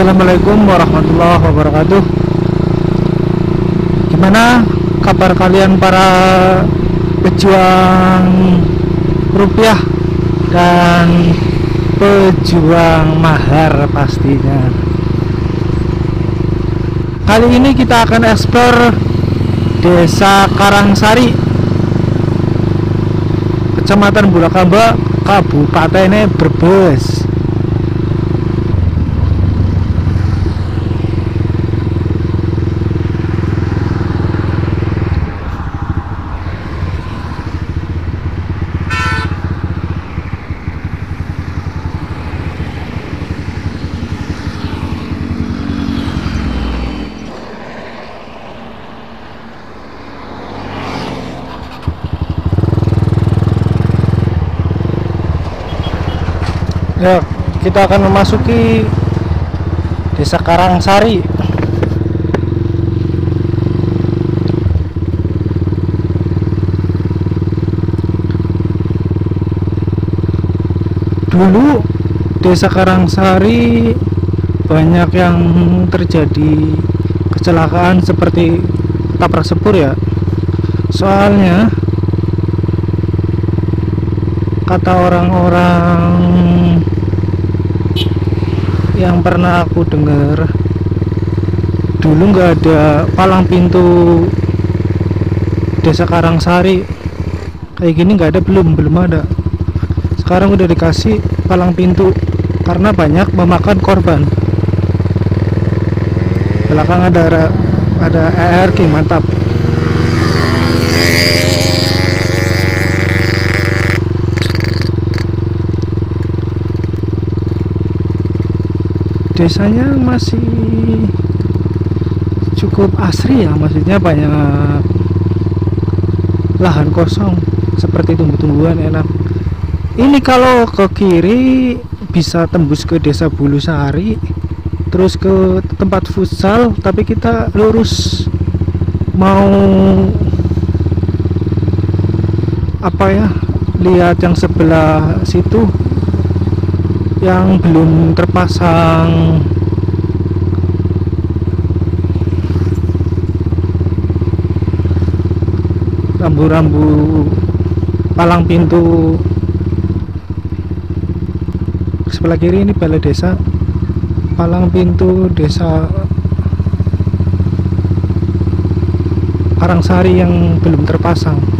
Assalamualaikum warahmatullahi wabarakatuh. Gimana kabar kalian para pejuang rupiah dan pejuang mahar pastinya? Kali ini kita akan eksplor Desa Karangsari Kecamatan Bulakamba Kabupaten Brebes Ya, kita akan memasuki Desa Karangsari. Dulu Desa Karangsari banyak yang terjadi kecelakaan seperti tabrak sepur ya. Soalnya kata orang-orang yang pernah aku dengar dulu nggak ada palang pintu desa Karangsari. Kayak gini nggak ada belum belum ada. Sekarang udah dikasih palang pintu karena banyak memakan korban. Belakang ada ada ERK mantap desanya masih cukup asri ya maksudnya banyak lahan kosong seperti tumbuh-tumbuhan enak. Ini kalau ke kiri bisa tembus ke desa Bulusari terus ke tempat futsal tapi kita lurus mau apa ya lihat yang sebelah situ yang belum terpasang. Rambu-rambu palang pintu. Sebelah kiri ini balai desa. Palang pintu desa Karangsari yang belum terpasang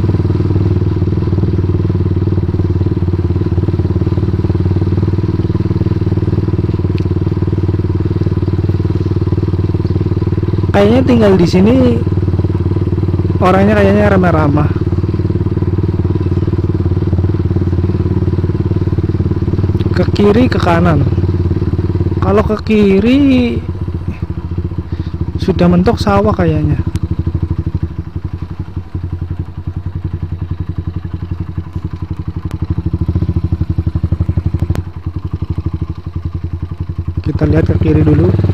kayaknya tinggal di sini orangnya kayaknya ramah-ramah. Ke kiri ke kanan. Kalau ke kiri sudah mentok sawah kayaknya. Kita lihat ke kiri dulu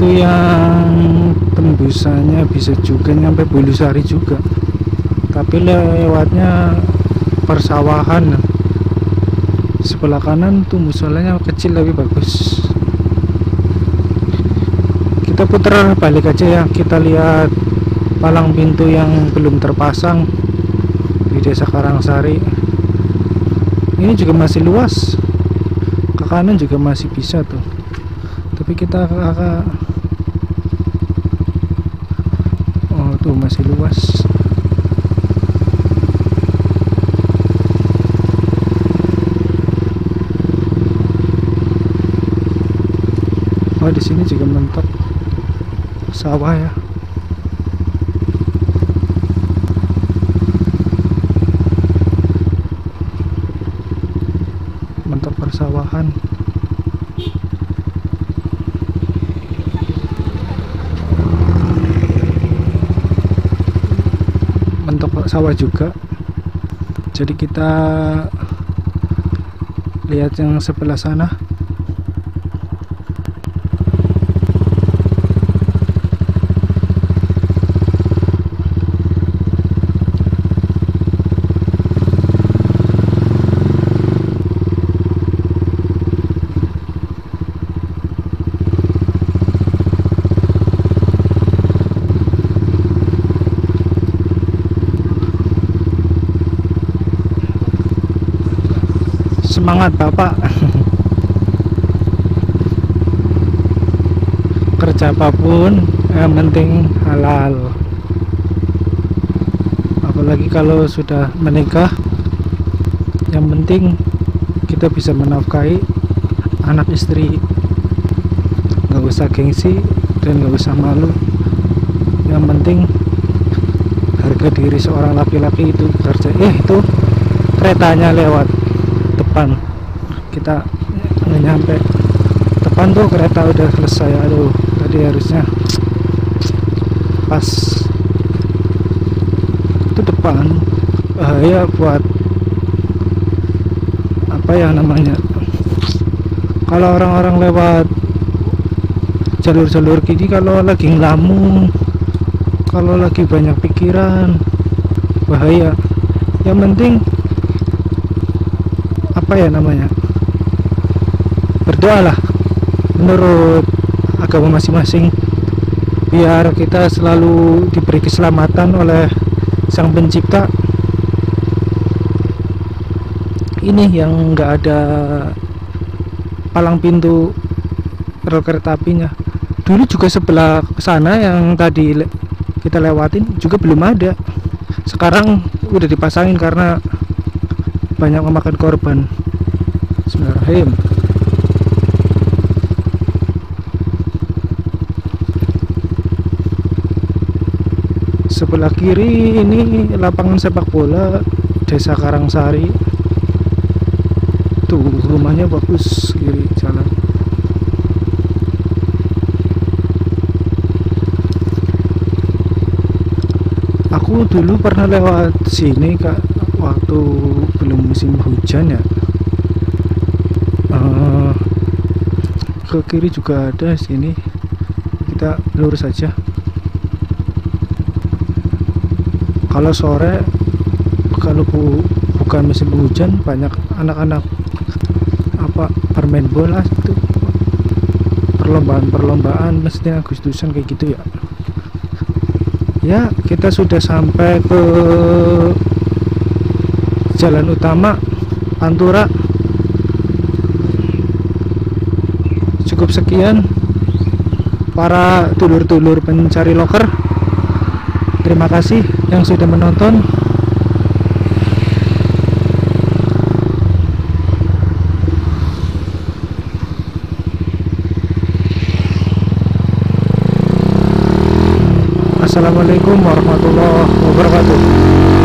itu yang tembusannya bisa juga nyampe Bulusari juga. Tapi lewatnya persawahan. Sebelah kanan tuh musolanya kecil tapi bagus. Kita putar balik aja ya. Kita lihat palang pintu yang belum terpasang di desa Karangsari. Ini juga masih luas. Ke kanan juga masih bisa tuh. Tapi kita agak sawah di sini juga mentok. Sawah ya. Mentok persawahan. Mentok sawah juga. Jadi kita lihat yang sebelah sana. Semangat bapak. Kerja apa pun yang penting halal. Apalagi kalau sudah menikah yang penting kita bisa menafkahi anak istri. Nggak usah gengsi dan nggak usah malu. Yang penting harga diri seorang laki-laki itu kerja eh itu keretanya lewat depan kita nggak nyampe. Depan tuh kereta udah selesai. Aduh tadi harusnya pas. Itu depan. Bahaya buat apa ya namanya? Kalau orang-orang lewat jalur-jalur gini kalau lagi ngelamun kalau lagi banyak pikiran bahaya. Yang penting apa ya namanya berdoalah menurut agama masing-masing biar kita selalu diberi keselamatan oleh sang pencipta. Ini yang enggak ada palang pintu rel kereta apinya. Dulu juga sebelah sana yang tadi le kita lewatin juga belum ada. Sekarang udah dipasangin karena banyak memakan korban. Bismillahirrahmanirrahim sebelah kiri ini lapangan sepak bola desa Karangsari. Tuh rumahnya bagus kiri jalan. Aku dulu pernah lewat sini kak waktu belum musim hujan ya. Uh, ke kiri juga ada sini. Kita lurus saja kalau sore kalau bu, bukan musim hujan banyak anak-anak apa bermain bola itu perlombaan-perlombaan mestinya Agustusan kayak gitu ya. Ya kita sudah sampai ke jalan utama Pantura. Cukup sekian para dulur-dulur pencari loker terima kasih yang sudah menonton. Assalamualaikum warahmatullahi wabarakatuh